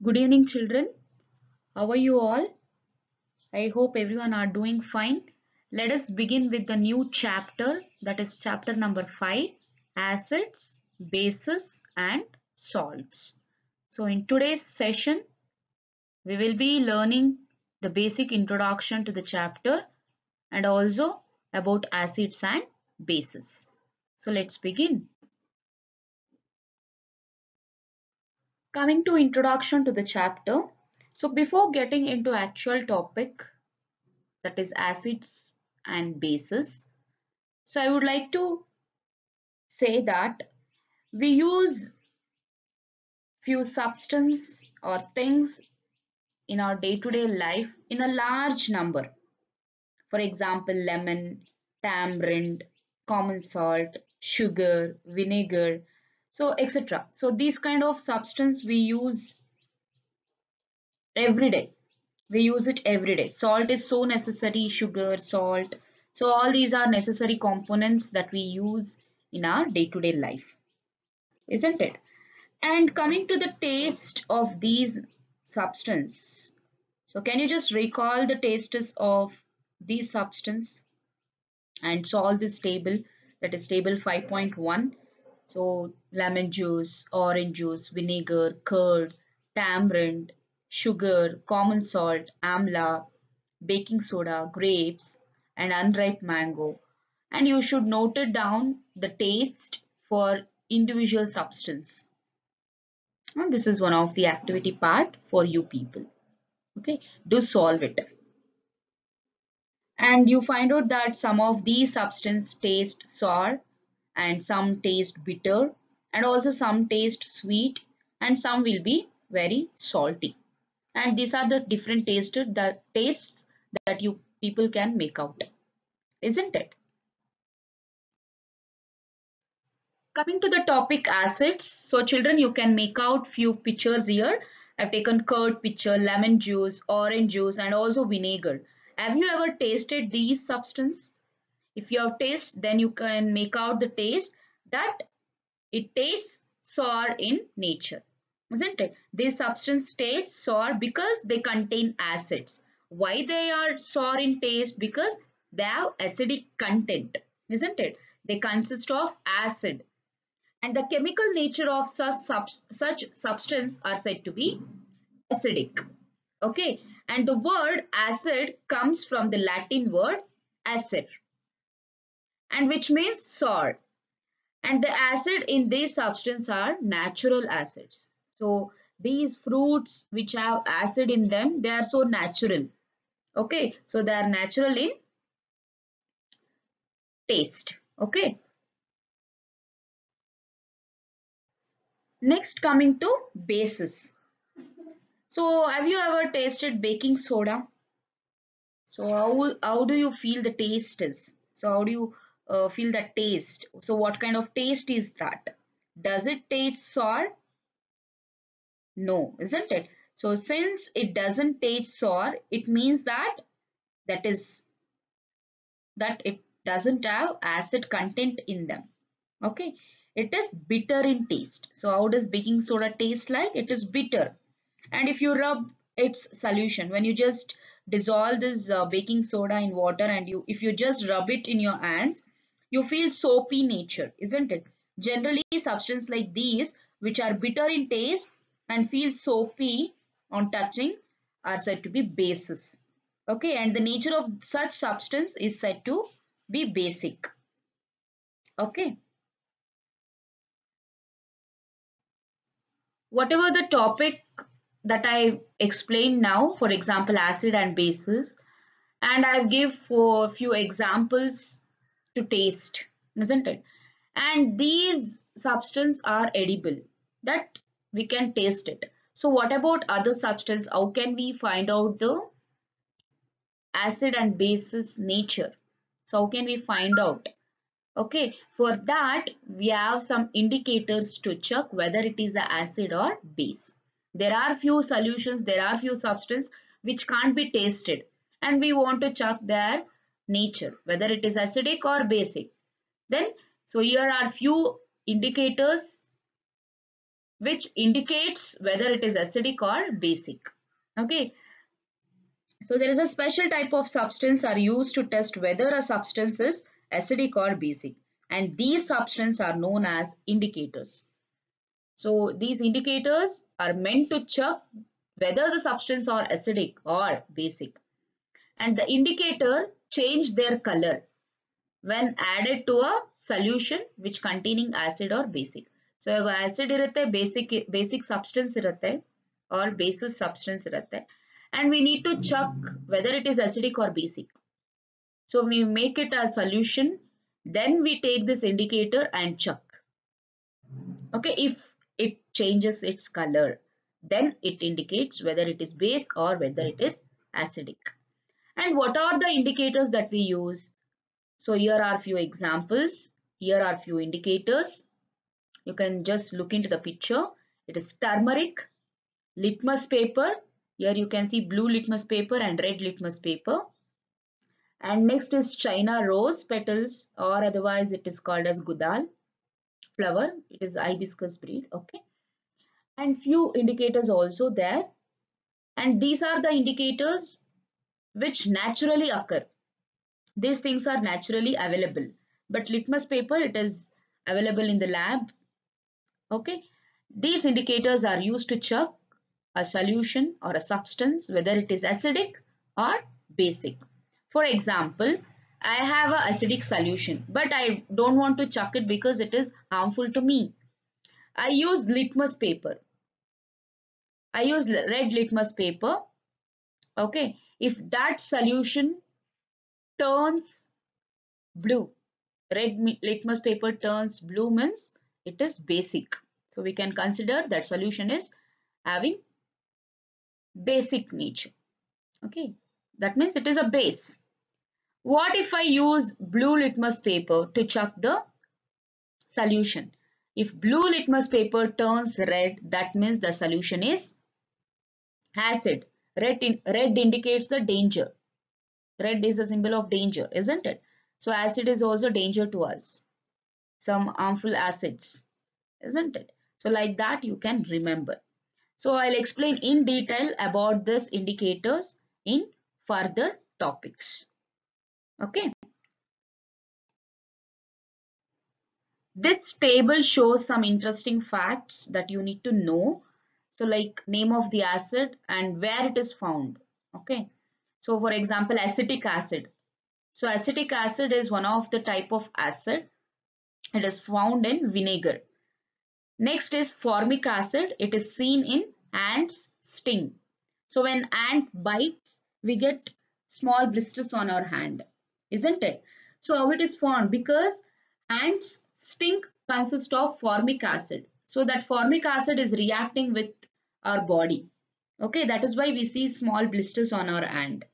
Good evening, children. How are you all? I hope everyone are doing fine. Let us begin with the new chapter that is chapter number 5 acids, bases and salts. So in today's session we will be learning the basic introduction to the chapter and also about acids and bases. So let's begin. Coming to introduction to the chapter. So before getting into actual topic that is acids and bases. So I would like to say that we use few substance or things in our day-to-day -day life in a large number. For example, lemon, tamarind, common salt, sugar, vinegar, so etc. So these kind of substance we use every day. We use it every day. Salt is so necessary, sugar, salt. So all these are necessary components that we use in our day-to-day -day life. Isn't it? And coming to the taste of these substance. So can you just recall the tastes of these substance and solve this table that is table 5.1 so lemon juice, orange juice, vinegar, curd, tamarind, sugar, common salt, amla, baking soda, grapes and unripe mango. And you should note it down the taste for individual substance. And this is one of the activity part for you people. Okay, do solve it. And you find out that some of these substance taste sour and some taste bitter and also some taste sweet and some will be very salty. And these are the different tasted the tastes that you people can make out isn't it? Coming to the topic acids so children you can make out few pictures here. I've taken curd picture lemon juice orange juice and also vinegar. Have you ever tasted these substance if you have taste, then you can make out the taste that it tastes sour in nature. Isn't it? These substance tastes sour because they contain acids. Why they are sour in taste? Because they have acidic content. Isn't it? They consist of acid. And the chemical nature of such, sub such substance are said to be acidic. Okay. And the word acid comes from the Latin word acer and which means salt. And the acid in these substances are natural acids. So these fruits which have acid in them, they are so natural. Okay, so they are natural in taste. Okay. Next coming to bases. So have you ever tasted baking soda? So how, how do you feel the taste is? So how do you uh, feel the taste. So what kind of taste is that? Does it taste sour? No, isn't it? So since it doesn't taste sour, it means that that is that it doesn't have acid content in them. Okay. It is bitter in taste. So how does baking soda taste like? It is bitter. And if you rub its solution, when you just dissolve this uh, baking soda in water and you if you just rub it in your hands, you feel soapy nature, isn't it? Generally, substances like these, which are bitter in taste and feel soapy on touching, are said to be bases. Okay, and the nature of such substance is said to be basic. Okay. Whatever the topic that I explained now, for example, acid and bases, and I give for a few examples to taste, isn't it? And these substances are edible that we can taste it. So what about other substance? How can we find out the acid and bases nature? So how can we find out? Okay, for that we have some indicators to check whether it is a acid or base. There are few solutions, there are few substances which can't be tasted and we want to check their nature, whether it is acidic or basic. Then, so here are few indicators which indicates whether it is acidic or basic. Okay. So there is a special type of substance are used to test whether a substance is acidic or basic and these substances are known as indicators. So these indicators are meant to check whether the substance are acidic or basic and the indicator change their color when added to a solution which containing acid or basic. So acid irutte basic basic substance irutte or basis substance irutte and we need to check whether it is acidic or basic. So we make it a solution then we take this indicator and check. Okay, if it changes its color, then it indicates whether it is base or whether it is acidic. And what are the indicators that we use? So here are few examples. Here are few indicators. You can just look into the picture. It is turmeric, litmus paper. Here you can see blue litmus paper and red litmus paper and next is China rose petals or otherwise it is called as Gudhal flower. It is hibiscus breed. Okay. And few indicators also there. And these are the indicators which naturally occur. These things are naturally available. But litmus paper, it is available in the lab. Okay. These indicators are used to check a solution or a substance whether it is acidic or basic. For example, I have an acidic solution, but I don't want to chuck it because it is harmful to me. I use litmus paper. I use red litmus paper. Okay, if that solution turns blue, red litmus paper turns blue means it is basic. So we can consider that solution is having basic nature. Okay, that means it is a base. What if I use blue litmus paper to check the solution? If blue litmus paper turns red, that means the solution is acid. Red, in, red indicates the danger. Red is a symbol of danger, isn't it? So acid is also danger to us. Some harmful acids, isn't it? So like that you can remember. So I'll explain in detail about this indicators in further topics. Okay. This table shows some interesting facts that you need to know. So like name of the acid and where it is found. Okay. So for example, acetic acid. So acetic acid is one of the type of acid. It is found in vinegar. Next is formic acid. It is seen in ants sting. So when ant bites, we get small blisters on our hand isn't it? So how it is formed? Because ants stink consists of formic acid. So that formic acid is reacting with our body. Okay, that is why we see small blisters on our hand.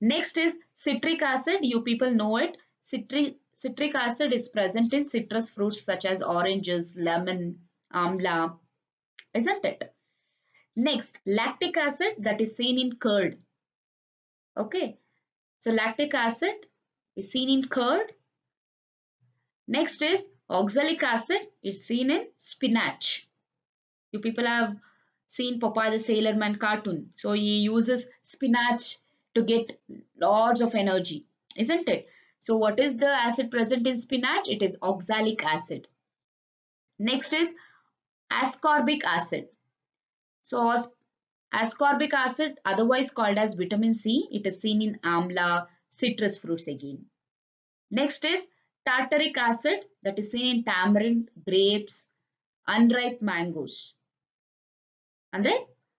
Next is citric acid. You people know it. Citric, citric acid is present in citrus fruits such as oranges, lemon, amla, isn't it? Next, lactic acid that is seen in curd. Okay, so lactic acid is seen in curd. Next is oxalic acid is seen in spinach. You people have seen Popeye the Sailor Man cartoon. So he uses spinach to get lots of energy, isn't it? So what is the acid present in spinach? It is oxalic acid. Next is ascorbic acid. So ascorbic acid otherwise called as vitamin C. It is seen in amla, citrus fruits again. Next is tartaric acid that is seen in tamarind, grapes, unripe mangoes.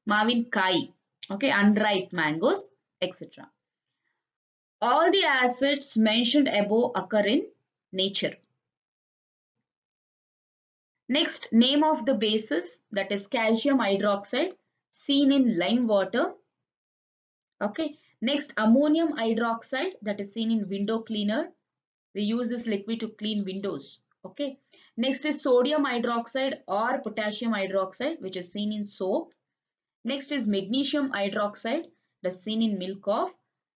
Mavin Kai, okay, unripe mangoes, etc. All the acids mentioned above occur in nature. Next, name of the bases that is calcium hydroxide seen in lime water. Okay, Next, ammonium hydroxide that is seen in window cleaner. We use this liquid to clean windows. Okay. Next is sodium hydroxide or potassium hydroxide which is seen in soap. Next is magnesium hydroxide that's seen in milk of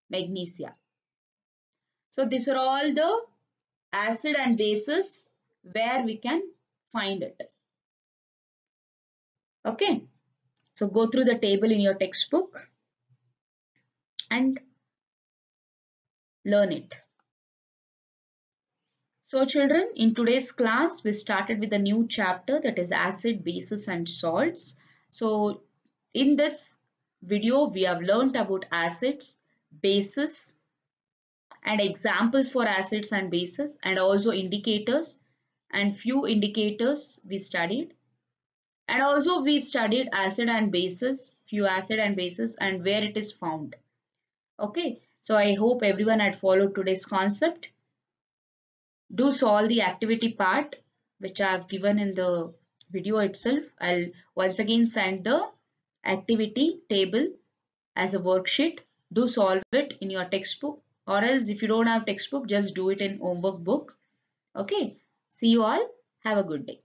magnesia. So these are all the acid and bases where we can find it. Okay. So go through the table in your textbook and learn it. So children, in today's class, we started with a new chapter that is acid, bases and salts. So in this video, we have learnt about acids, bases and examples for acids and bases and also indicators and few indicators we studied. And also we studied acid and bases, few acid and bases and where it is found. Okay, so I hope everyone had followed today's concept do solve the activity part which I have given in the video itself. I'll once again send the activity table as a worksheet. Do solve it in your textbook or else if you don't have textbook just do it in homework book. Okay. See you all. Have a good day.